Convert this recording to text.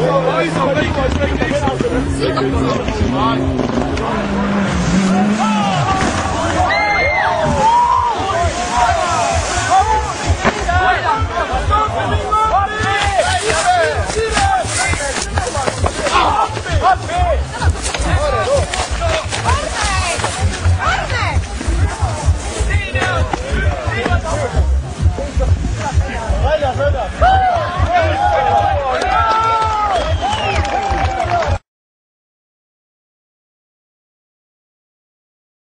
不好意思，我们一会儿可以给老师们。